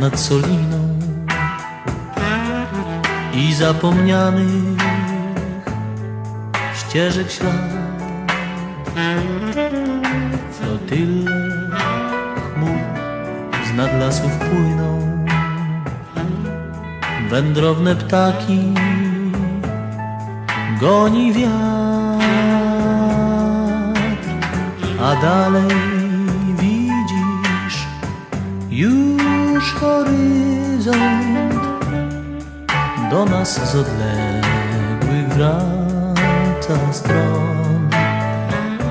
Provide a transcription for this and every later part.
nad Soliną i zapomnianych ścieżek ślad. Flotyle chmur z nad lasów płyną, wędrowne ptaki goni wiatr, a dalej już horyzont do nas z odległych wraca stron.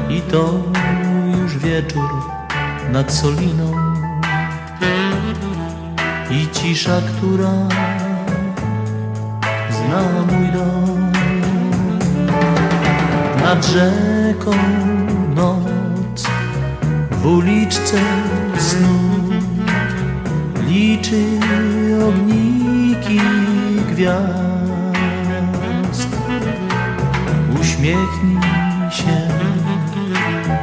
I to już wieczór nad Soliną. I cisza, która zna mój dom. Nad rzeką noc w uliczce snu liczy ogniki gwiazd. Uśmiechnij się,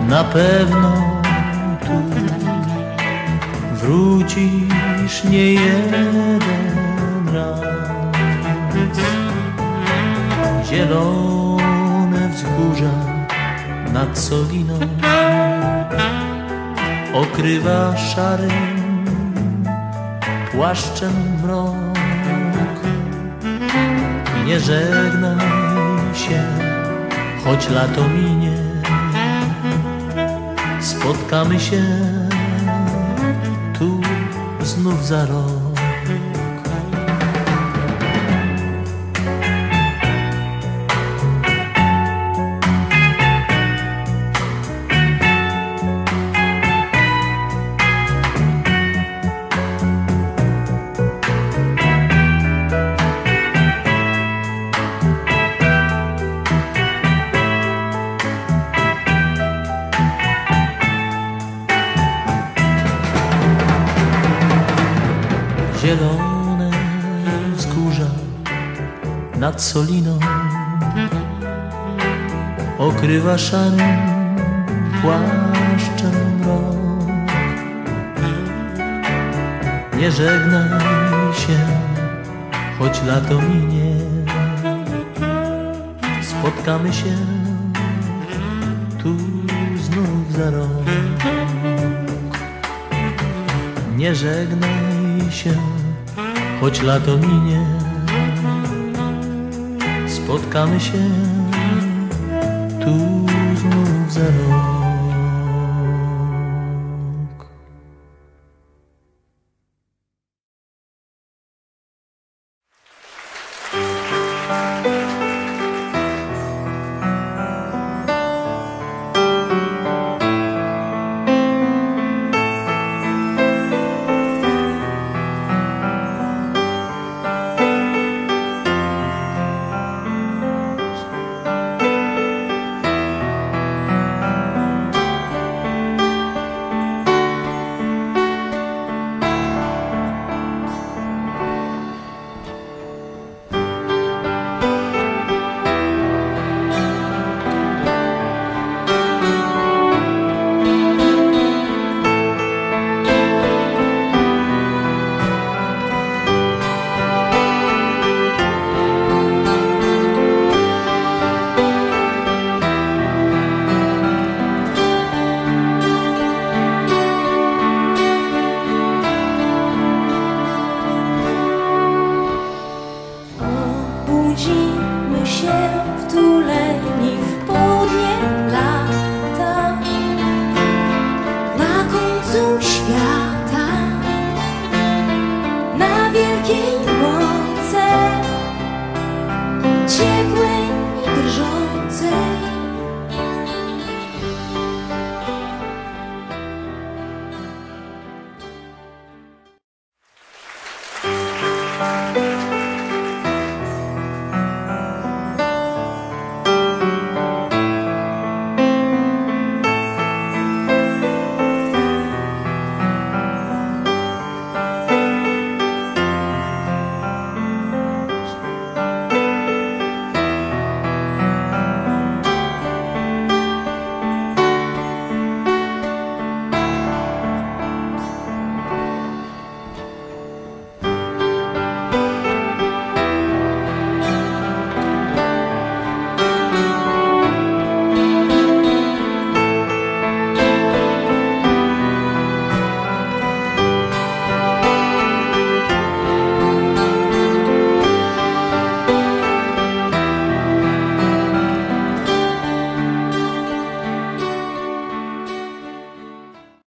na pewno tu wrócisz nie jeden raz. Zielone wzgórza nad Soliną okrywa szarym płaszczem mrok. Nie żegnaj się, choć lato minie, spotkamy się tu znów za rok. Nad Soliną okrywa szarym płaszczem mrok. Nie żegnaj się, choć lato minie, spotkamy się tu znów za rok. Nie żegnaj się, choć lato minie, spotkamy się